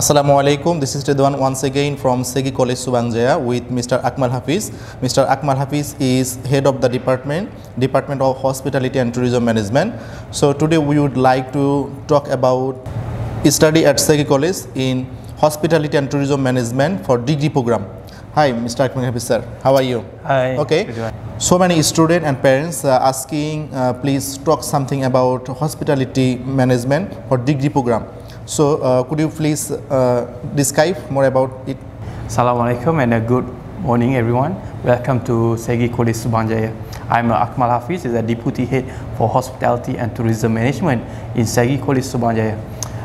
Assalamu alaikum. This is Ridwan once again from Segi College Subang Jaya with Mr. Akmal Hafiz. Mr. Akmal Hafiz is head of the department, Department of Hospitality and Tourism Management. So today we would like to talk about study at Segi College in Hospitality and Tourism Management for degree program. Hi, Mr. Akmal Hafiz sir. How are you? Hi. Okay. So many students and parents uh, asking, uh, please talk something about hospitality management for degree program. So uh, could you please uh, describe more about it? Assalamualaikum and a good morning everyone. Welcome to Segi College Subang Jaya. I'm Akmal Hafiz, is a deputy head for hospitality and tourism management in Segi College Subang Jaya.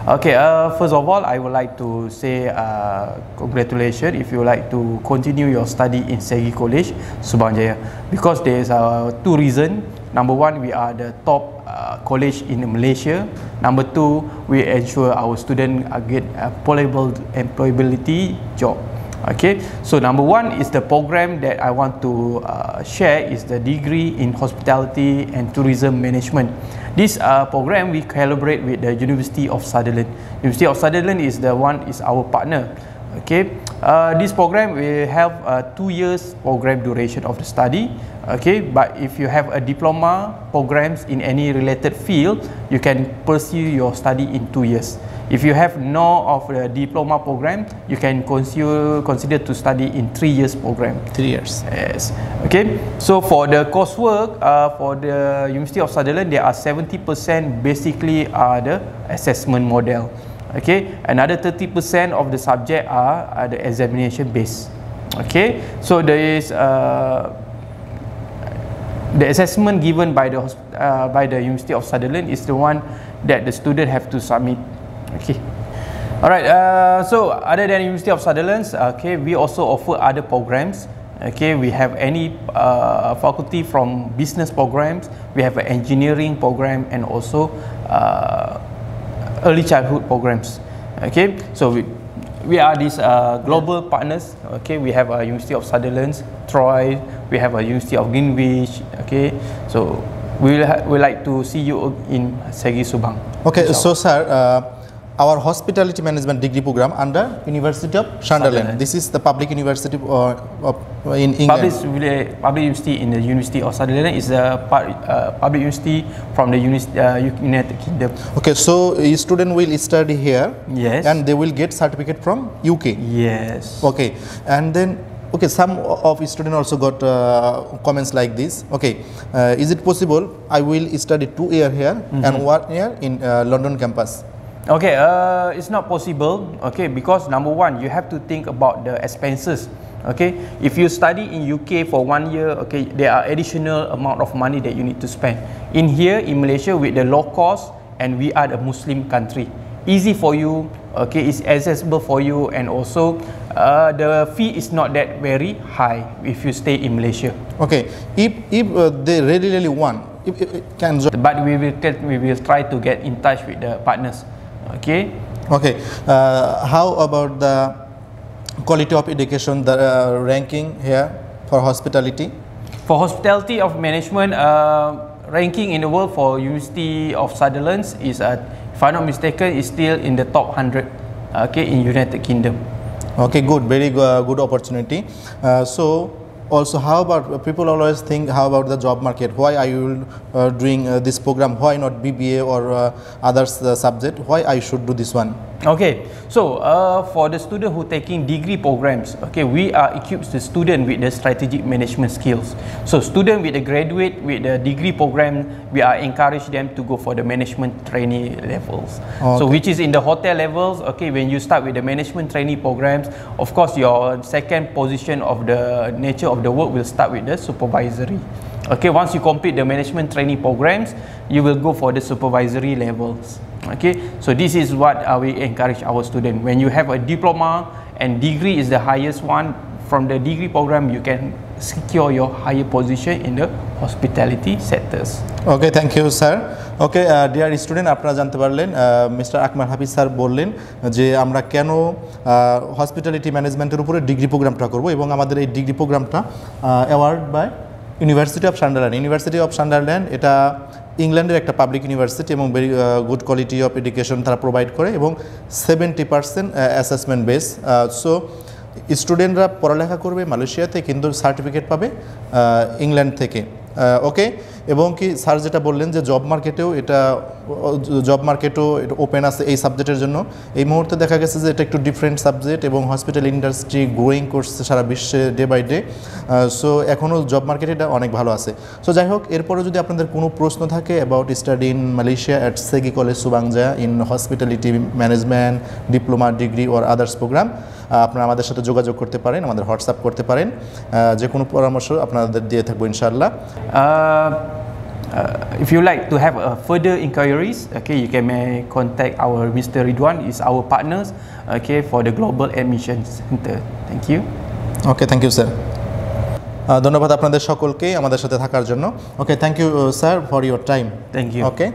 Okay, uh, first of all, I would like to say uh, congratulations if you like to continue your study in Segi College Subang Jaya because there is uh, two reasons. Number one, we are the top uh, college in Malaysia. Number two, we ensure our student uh, get employable employability job. Okay, so number one is the program that I want to uh, share is the degree in hospitality and tourism management. This uh, program we collaborate with the University of Sutherland. University of Sutherland is the one is our partner. Okay, uh, this program will have a two years program duration of the study. Okay, but if you have a diploma programs in any related field, you can pursue your study in two years. If you have no of the diploma program, you can consider consider to study in three years program. Three years. Yes. Okay. So for the coursework, uh, for the University of Sutherland, there are 70% basically are the assessment model. Okay. Another 30% of the subject are, are the examination based. Okay. So there is uh, the assessment given by the uh, by the University of Sutherland is the one that the student have to submit. Okay. Alright. Uh, so other than University of Sutherland, okay, we also offer other programs. Okay, we have any uh, faculty from business programs. We have an engineering program and also uh, early childhood programs. Okay, so we, we are these uh, global partners. Okay, we have a University of Sutherland, Troy. We have a University of Greenwich. Okay, so we will ha- we like to see you in Segi Subang. Okay, so sir, uh, our hospitality management degree program under University of Sunderland. Sunderland. This is the public university uh, of, in England. Public, public university in the University of Sunderland is a part, uh, public university from the Unis- uh, United Kingdom. Okay, so a student will study here Yes. and they will get certificate from UK. yes. Okay, and then okay, some of student also got uh, comments like this. Okay, uh, is it possible I will study two year here and one year in uh, London campus? Okay, uh, it's not possible. Okay, because number one, you have to think about the expenses. Okay, if you study in UK for one year, okay, there are additional amount of money that you need to spend. In here, in Malaysia, with the low cost, and we are the Muslim country, easy for you. Okay, it's accessible for you, and also uh, the fee is not that very high if you stay in Malaysia. Okay, if if uh, they really really want, if, if, can. But we will tell- we will try to get in touch with the partners. Okay. Okay, uh, how about the quality of education, the uh, ranking here for hospitality? For hospitality of management, uh, ranking in the world for University of Sunderland is, uh, if I'm not mistaken, is still in the top 100. Okay, in United Kingdom. Okay, good, very go- good opportunity. Uh, so, also, how about people always think, how about the job market? Why are you uh, doing uh, this program? Why not BBA or uh, other uh, subject? Why I should do this one? Okay, so uh, for the student who taking degree programs, okay, we are equipped the student with the strategic management skills. So student with the graduate with the degree program, we are encourage them to go for the management trainee levels. So which is in the hotel levels, okay, when you start with the management trainee programs, of course your second position of the nature of the work will start with the supervisory. Okay, once you complete the management trainee programs, you will go for the supervisory levels Okay, so this is what uh, we encourage our student. When you have a diploma and degree is the highest one, from the degree program you can secure your higher position in the hospitality sectors. Okay thank you sir okay dear student আপনারা জানতে পারলেন mister আকমাল হাফিজ sir বললেন যে আমরা কেন hospitality ম্যানেজমেন্টের উপরে degree প্রোগ্রামটা করব এবং আমাদের এই ডিগ্রি প্রোগ্রামটা award by university of Sunderland university of Sunderland এটা ইংল্যান্ডের একটা পাবলিক ইউনিভার্সিটি এবং very good quality of education তারা প্রোভাইড করে এবং seventy percent assessment base so স্টুডেন্টরা পড়ালেখা করবে মালয়েশিয়াতে কিন্তু সার্টিফিকেট পাবে ইংল্যান্ড থেকে ওকে এবং কি স্যার যেটা বললেন যে জব মার্কেটেও এটা জব মার্কেটও ওপেন আছে এই সাবজেক্টের জন্য। এই মুহূর্তে দেখা গেছে যে এটা একটু ডিফারেন্ট সাবজেক্ট এবং হসপিটাল ইন্ডাস্ট্রি গ্রোয়িং করছে সারা বিশ্বে ডে বাই ডে সো এখনও জব মার্কেট এটা অনেক ভালো আছে। সো যাই হোক, এরপরে যদি আপনাদের কোনো প্রশ্ন থাকে about study in Malaysia at SEGi college Subang Jaya in hospitality management diploma degree or others program আপনারা আমাদের সাথে যোগাযোগ করতে পারেন, আমাদের হোয়াটসঅ্যাপ করতে পারেন। যে কোনো পরামর্শ আপনাদের দিয়ে থাকব ইনশাআল্লাহ। Uh, uh, if you like to have uh, further inquiries, okay, you can may contact our Mr. Ridwan, is our partners, okay, for the Global Admission Center. Thank you. Okay thank you sir ধন্যবাদ আপনাদের সকলকে আমাদের সাথে থাকার জন্য okay thank you sir for your time Thank you. Okay